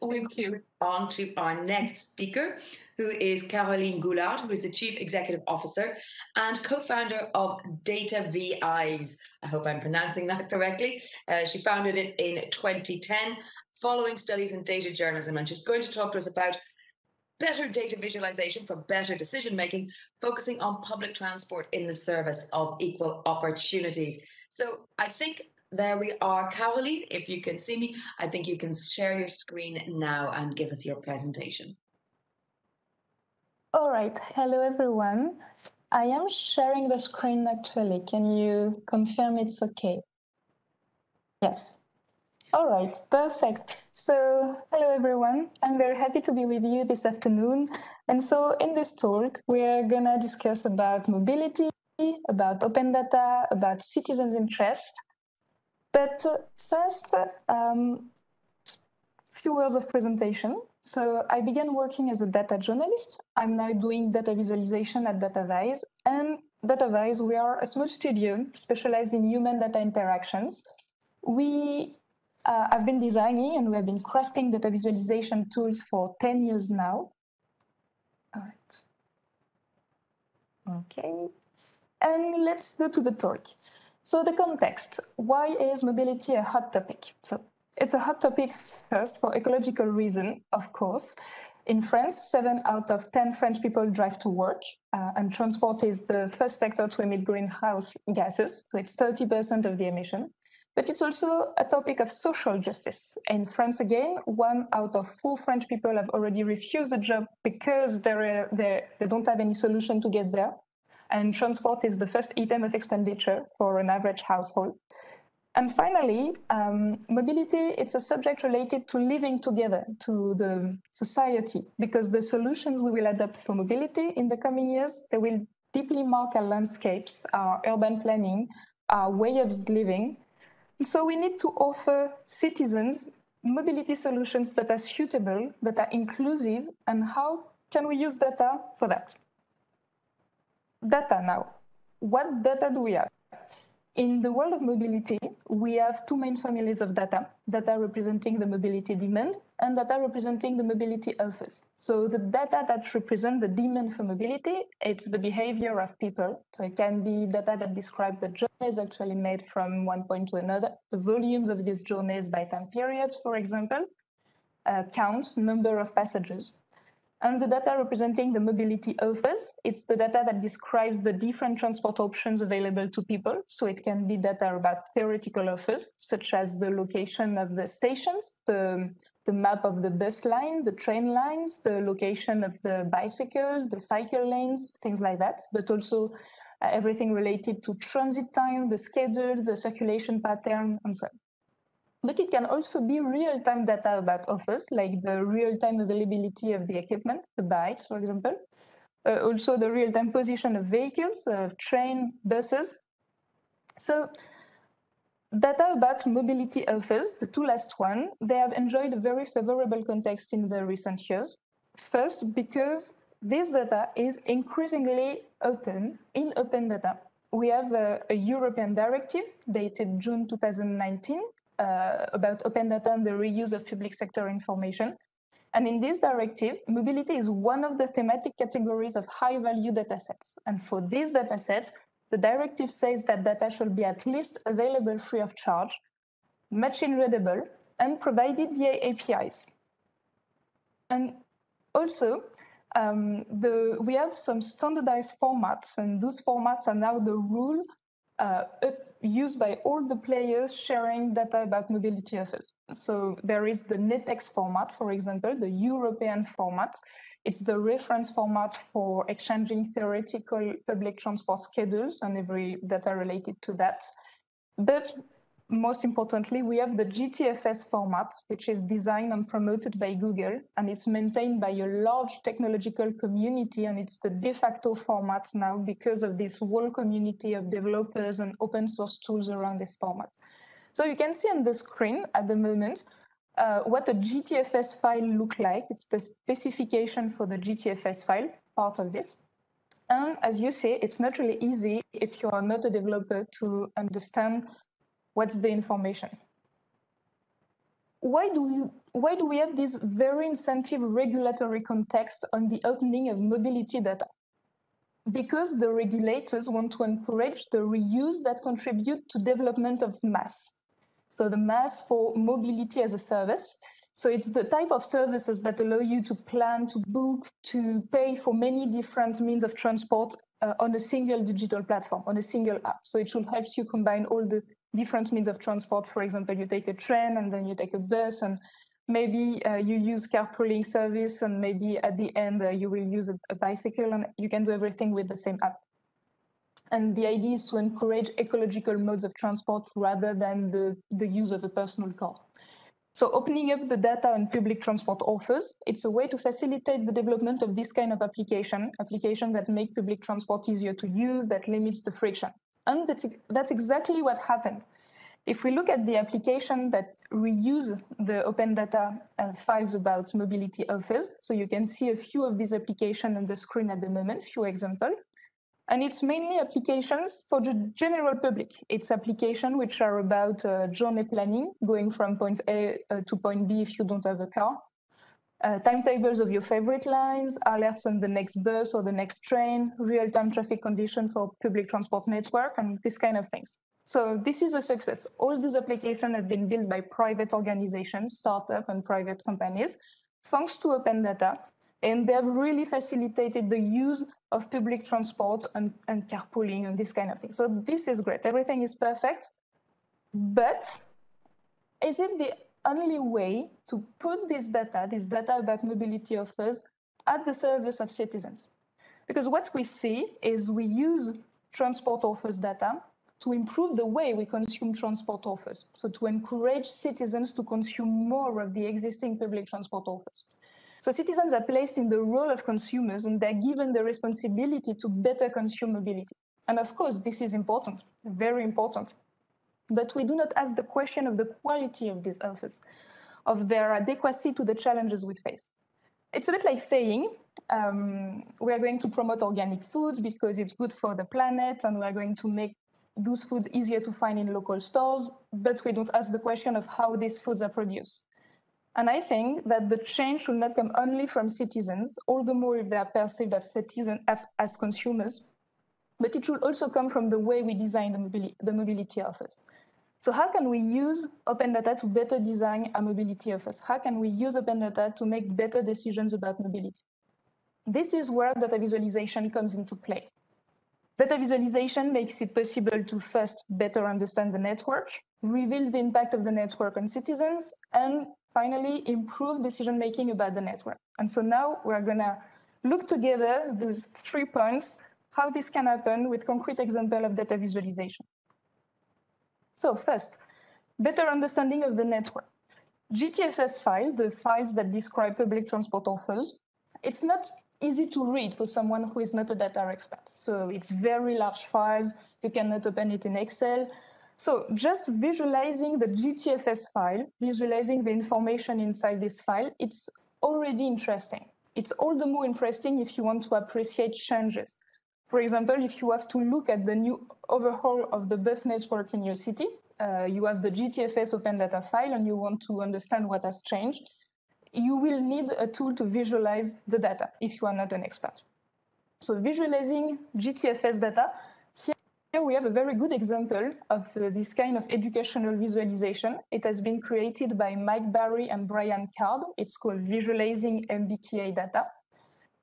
Thank you. On to our next speaker, who is Caroline Goulard, who is the Chief Executive Officer and co-founder of Dataveyes. I hope I'm pronouncing that correctly. Uh, she founded it in 2010, following studies in data journalism, and she's going to talk to us about better data visualization for better decision making, focusing on public transport in the service of equal opportunities. So I think there we are, Caroline. If you can see me, I think you can share your screen now and give us your presentation. All right. Hello, everyone. I am sharing the screen actually. Can you confirm it's okay? Yes. All right, perfect. So, hello everyone. I'm very happy to be with you this afternoon. And so, in this talk, we're gonna discuss about mobility, about open data, about citizens' interest, but uh, first, um, few words of presentation. So I began working as a data journalist. I'm now doing data visualization at Dataveyes. And Dataveyes, we are a small studio specialized in human data interactions. We uh, have been designing and we have been crafting data visualization tools for 10 years now. All right. Okay. And let's go to the talk. So the context, why is mobility a hot topic? So it's a hot topic first for ecological reason, of course. In France, seven out of 10 French people drive to work, uh, and transport is the first sector to emit greenhouse gases, so it's 30% of the emission. But it's also a topic of social justice. In France, again, one out of four French people have already refused a job because they're, they're, they don't have any solution to get there and transport is the first item of expenditure for an average household. And finally, um, mobility, it's a subject related to living together, to the society, because the solutions we will adopt for mobility in the coming years, they will deeply mark our landscapes, our urban planning, our way of living. And so we need to offer citizens mobility solutions that are suitable, that are inclusive, and how can we use data for that? Data now. What data do we have? In the world of mobility, we have two main families of data, data representing the mobility demand and data representing the mobility offers. So the data that represent the demand for mobility, it's the behavior of people. So it can be data that describe the journeys actually made from one point to another, the volumes of these journeys by time periods, for example, uh, counts, number of passengers. And the data representing the mobility offers, it's the data that describes the different transport options available to people. So it can be data about theoretical offers, such as the location of the stations, the, the map of the bus line, the train lines, the location of the bicycle, the cycle lanes, things like that, but also uh, everything related to transit time, the schedule, the circulation pattern, and so on. But it can also be real-time data about offers, like the real-time availability of the equipment, the bikes, for example. Uh, also the real-time position of vehicles, uh, train, buses. So data about mobility offers, the two last one, they have enjoyed a very favorable context in the recent years. First, because this data is increasingly open in open data. We have a, a European directive dated June 2019 uh, about open data and the reuse of public sector information. And in this directive, mobility is one of the thematic categories of high value datasets. And for these datasets, the directive says that data should be at least available free of charge, machine readable, and provided via APIs. And also, um, the, we have some standardized formats, and those formats are now the rule uh, used by all the players sharing data about mobility offers. So there is the NeTEx format, for example, the European format. It's the reference format for exchanging theoretical public transport schedules and every data related to that. But most importantly, we have the GTFS format, which is designed and promoted by Google, and it's maintained by a large technological community, and it's the de facto format now because of this whole community of developers and open source tools around this format. So you can see on the screen at the moment uh, what a GTFS file look like. It's the specification for the GTFS file, part of this. And as you say, it's not really easy if you are not a developer to understand what's the information. why do we why do we have this very incentive regulatory context on the opening of mobility data? Because the regulators want to encourage the reuse that contribute to development of MaaS. So the MaaS for mobility as a service. So it's the type of services that allow you to plan, to book, to pay for many different means of transport uh, on a single digital platform, on a single app. So it should help you combine all the different means of transport. For example, you take a train and then you take a bus and maybe uh, you use carpooling service and maybe at the end uh, you will use a, a, bicycle and you can do everything with the same app. And the idea is to encourage ecological modes of transport rather than the, the use of a personal car. So opening up the data on public transport offers, it's a way to facilitate the development of this kind of application, application that make public transport easier to use, that limits the friction. And that's, that's exactly what happened. If we look at the application that reuse the open data uh, files about mobility offers, so you can see a few of these applications on the screen at the moment, few examples. And it's mainly applications for the general public. It's applications which are about uh, journey planning, going from point A uh, to point B if you don't have a car, uh, timetables of your favorite lines, alerts on the next bus or the next train, real-time traffic condition for public transport network, and this kind of things. So this is a success. All these applications have been built by private organizations, startup and private companies, thanks to open data and they have really facilitated the use of public transport and, and carpooling and this kind of thing. So this is great. Everything is perfect. But is it the only way to put this data, this data about mobility offers, at the service of citizens? Because what we see is we use transport offers data to improve the way we consume transport offers. So to encourage citizens to consume more of the existing public transport offers. So citizens are placed in the role of consumers and they're given the responsibility to better consume mobility. And of course, this is important, very important. But we do not ask the question of the quality of these offers, of their adequacy to the challenges we face. It's a bit like saying um, we are going to promote organic foods because it's good for the planet and we are going to make those foods easier to find in local stores, but we don't ask the question of how these foods are produced. And I think that the change should not come only from citizens, all the more if they are perceived as citizens, as consumers, but it should also come from the way we design the mobility, the mobility offers. So how can we use open data to better design our mobility offers? How can we use open data to make better decisions about mobility? This is where data visualization comes into play. Data visualization makes it possible to first better understand the network, reveal the impact of the network on citizens, and finally improve decision making about the network. And so now we're going to look together those three points, how this can happen with concrete example of data visualization. So first, better understanding of the network. GTFS file, the files that describe public transport offers, it's not easy to read for someone who is not a data expert. So it's very large files. You cannot open it in Excel. So just visualizing the GTFS file, visualizing the information inside this file, it's already interesting. It's all the more interesting if you want to appreciate changes. For example, if you have to look at the new overhaul of the bus network in your city, uh, you have the GTFS open data file and you want to understand what has changed, you will need a tool to visualize the data if you are not an expert. So visualizing GTFS data here we have a very good example of uh, this kind of educational visualization. It has been created by Mike Barry and Brian Card. It's called Visualizing MBTA Data.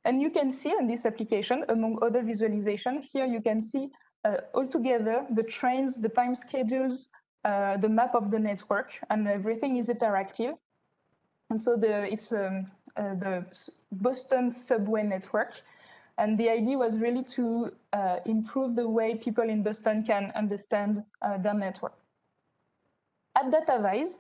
And you can see in this application, among other visualization, here you can see uh, altogether the trains, the time schedules, uh, the map of the network, and everything is interactive. And so the, it's um, uh, the Boston subway network. And the idea was really to uh, improve the way people in Boston can understand uh, their network. At Dataveyes,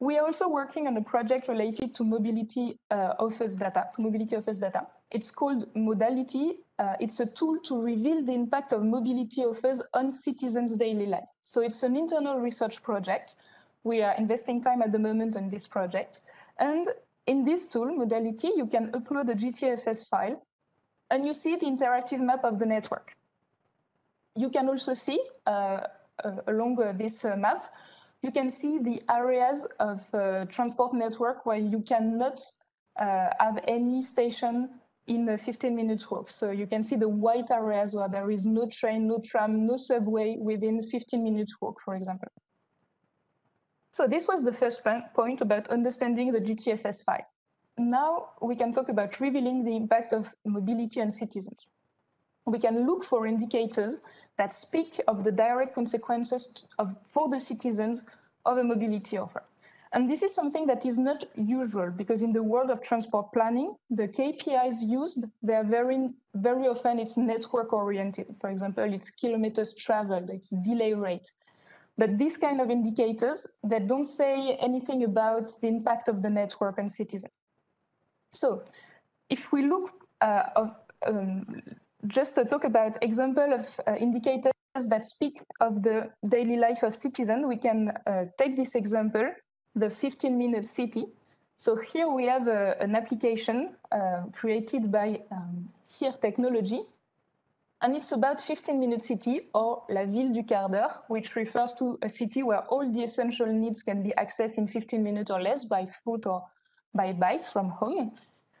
we are also working on a project related to mobility uh, offers data, to mobility offers data. It's called Modality. Uh, it's a tool to reveal the impact of mobility offers on citizens' daily life. So it's an internal research project. We are investing time at the moment on this project. And in this tool, Modality, you can upload a GTFS file and you see the interactive map of the network. You can also see uh, uh, along uh, this uh, map you can see the areas of uh, transport network where you cannot uh, have any station in a 15 minute walk. So you can see the white areas where there is no train, no tram, no subway within 15 minute walk, for example. So this was the first point about understanding the GTFS file. Now we can talk about revealing the impact of mobility on citizens. We can look for indicators that speak of the direct consequences of, for the citizens of a mobility offer. And this is something that is not usual because in the world of transport planning, the KPIs used, they're very, very often it's network oriented. For example, it's kilometers traveled, it's delay rate. But these kind of indicators that don't say anything about the impact of the network and citizens. So if we look uh, of, um, just to talk about example of uh, indicators that speak of the daily life of citizen, we can uh, take this example, the 15 minute city. So here we have a, uh, an application uh, created by um, Here Technology, and it's about 15 minute city or La Ville du Quart d'heure, which refers to a city where all the essential needs can be accessed in 15 minutes or less by foot or by bike from home.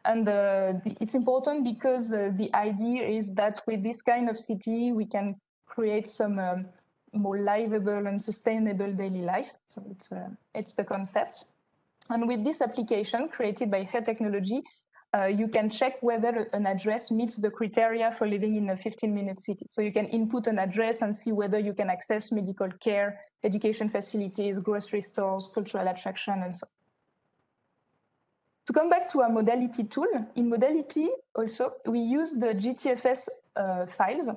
And uh, the, it's important because uh, the idea is that with this kind of city, we can create some um, more livable and sustainable daily life. So it's, uh, it's the concept. And with this application created by Here Technology, uh, you can check whether an address meets the criteria for living in a 15 minute city. So you can input an address and see whether you can access medical care, education facilities, grocery stores, cultural attraction, and so on. To come back to our modality tool, in modality also, we use the GTFS uh, files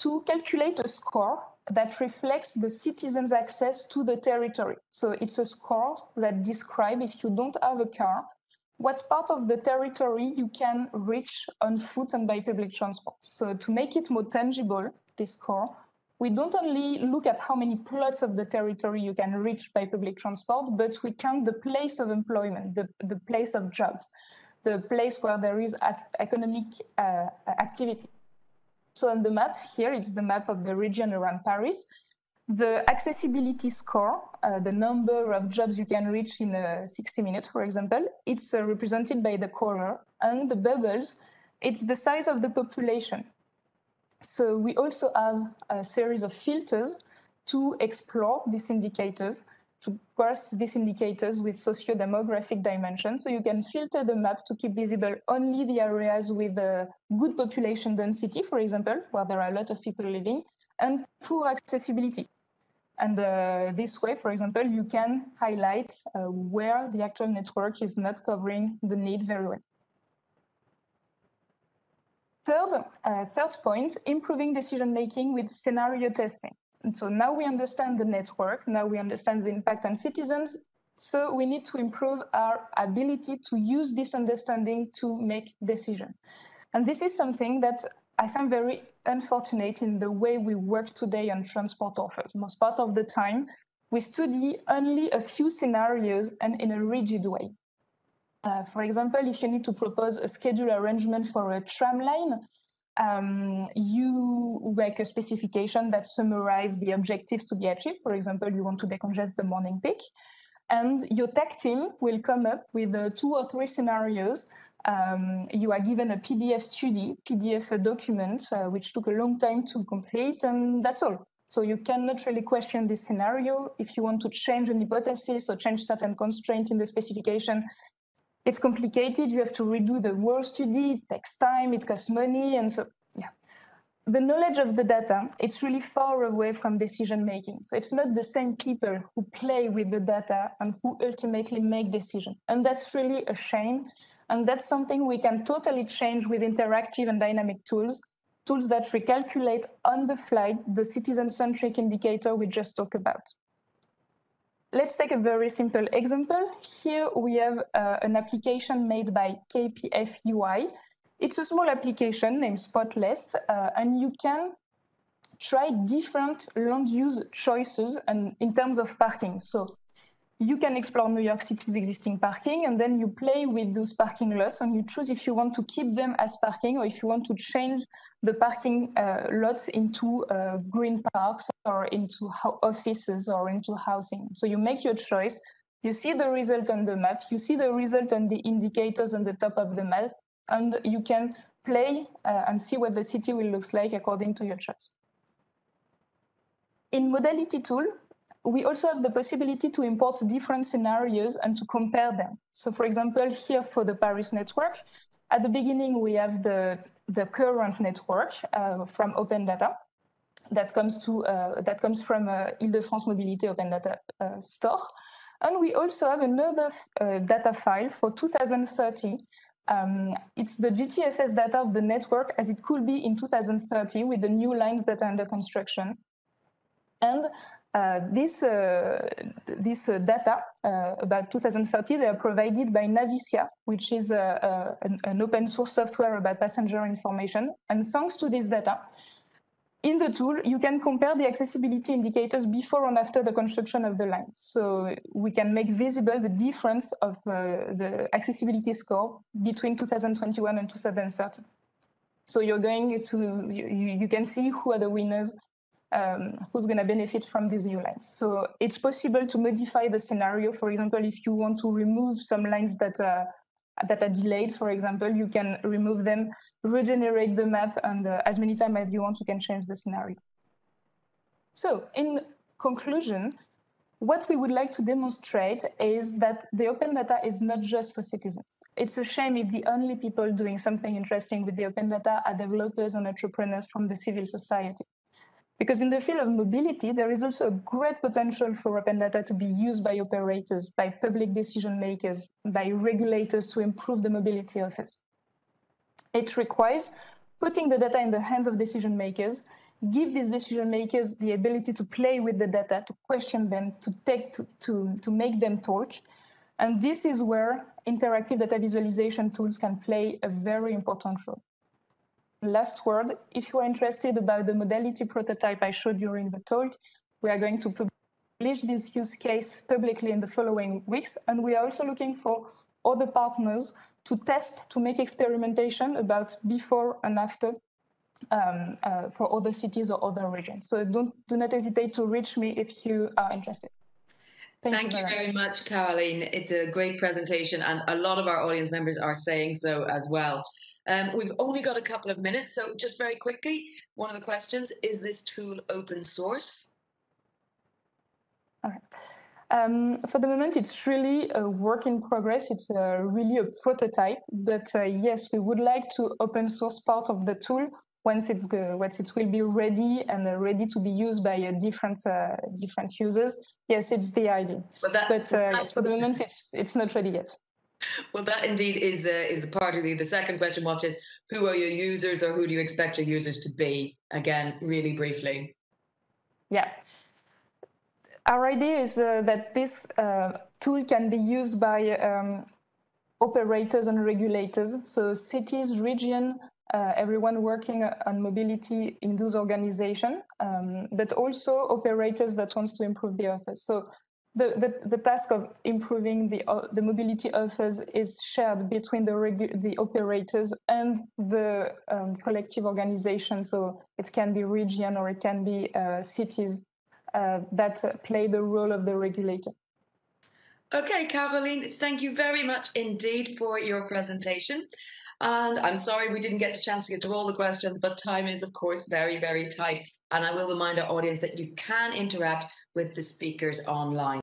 to calculate a score that reflects the citizen's access to the territory. So it's a score that describes if you don't have a car, what part of the territory you can reach on foot and by public transport. So to make it more tangible, this score, we don't only look at how many plots of the territory you can reach by public transport, but we count the place of employment, the, the place of jobs, the place where there is economic uh, activity. So on the map here, it's the map of the region around Paris. The accessibility score, uh, the number of jobs you can reach in uh, 60 minutes, for example, it's uh, represented by the color. And the bubbles, it's the size of the population. So we also have a series of filters to explore these indicators, to parse these indicators with socio-demographic dimensions. So you can filter the map to keep visible only the areas with a good population density, for example, where there are a lot of people living, and poor accessibility. And uh, this way, for example, you can highlight uh, where the actual network is not covering the need very well. Third, uh, third point, improving decision making with scenario testing. And so now we understand the network, now we understand the impact on citizens. So we need to improve our ability to use this understanding to make decisions. And this is something that I find very unfortunate in the way we work today on transport offers. Most part of the time, we study only a few scenarios and in a rigid way. Uh, for example, if you need to propose a schedule arrangement for a tram line, um, you make a specification that summarizes the objectives to be achieved. For example, you want to decongest the morning peak. And your tech team will come up with uh, two or three scenarios. Um, you are given a PDF study, PDF document, uh, which took a long time to complete, and that's all. So you cannot really question this scenario. If you want to change an hypothesis or change certain constraint in the specification, it's complicated. You have to redo the whole study. It takes time. It costs money, and so yeah. The knowledge of the data it's really far away from decision making. So it's not the same people who play with the data and who ultimately make decisions, and that's really a shame. And that's something we can totally change with interactive and dynamic tools, tools that recalculate on the fly the citizen-centric indicator we just talked about. Let's take a very simple example. Here we have uh, an application made by KPF UI. It's a small application named Spotlist, uh, and you can try different land use choices and in terms of parking. So you can explore New York City's existing parking and then you play with those parking lots and you choose if you want to keep them as parking or if you want to change the parking uh, lots into uh, green parks or into offices or into housing. So you make your choice. You see the result on the map, you see the result on the indicators on the top of the map, and you can play uh, and see what the city will look like according to your choice. In modality tool, we also have the possibility to import different scenarios and to compare them. So for example, here for the Paris network, at the beginning, we have the, the current network uh, from Open Data that comes, to, uh, that comes from uh, Ile-de-France Mobilité Open Data uh, store. And we also have another uh, data file for 2030. Um, it's the GTFS data of the network as it could be in 2030 with the new lines that are under construction. And uh, this uh, this uh, data about 2030 they are provided by Navitia, which is an, an, open source software about passenger information. And thanks to this data, in the tool, you can compare the accessibility indicators before and after the construction of the line. So we can make visible the difference of uh, the accessibility score between 2021 and 2030. So you're going to, you, you can see who are the winners um, who's going to benefit from these new lines. So it's possible to modify the scenario. For example, if you want to remove some lines that uh, that are delayed, for example, you can remove them, regenerate the map, and uh, as many times as you want, you can change the scenario. So in conclusion, what we would like to demonstrate is that the open data is not just for citizens. It's a shame if the only people doing something interesting with the open data are developers and entrepreneurs from the civil society. Because in the field of mobility, there is also a great potential for open data to be used by operators, by public decision makers, by regulators to improve the mobility office. It requires putting the data in the hands of decision makers, give these decision makers the ability to play with the data, to question them, to take to, to, to make them talk. And this is where interactive data visualization tools can play a very important role. Last word, if you are interested about the modality prototype I showed during the talk, we are going to publish this use case publicly in the following weeks. And we are also looking for other partners to test, to make experimentation about before and after um, uh, for other cities or other regions. So don't, do not hesitate to reach me if you are interested. Thank, Thank you, very, much, Caroline. It's a great presentation, and a lot of our audience members are saying so as well. Um, we've only got a couple of minutes, so just very quickly, one of the questions is this tool open source? All right. Um, for the moment, it's really a work in progress. It's uh, really a prototype, but uh, yes, we would like to open source part of the tool once it's once it will be ready and uh, ready to be used by uh, different uh, different users. Yes, it's the idea, but, that, but uh, yes, for the moment, it's it's not ready yet. Well, that indeed is uh, is the part of the the second question, which is who are your users or who do you expect your users to be? Again, really briefly. Yeah. Our idea is uh, that this uh, tool can be used by um, operators and regulators, so cities, region, uh, everyone working on mobility in those organizations, um, but also operators that wants to improve the office. So the, the, the task of improving the, uh, the mobility offers is shared between the, regu- the operators and the um, collective organization. So it can be region or it can be uh, cities uh, that play the role of the regulator. Okay, Caroline, thank you very much indeed for your presentation. And I'm sorry we didn't get the chance to get to all the questions, but time is, of course, very, very tight. And I will remind our audience that you can interact with the speakers online.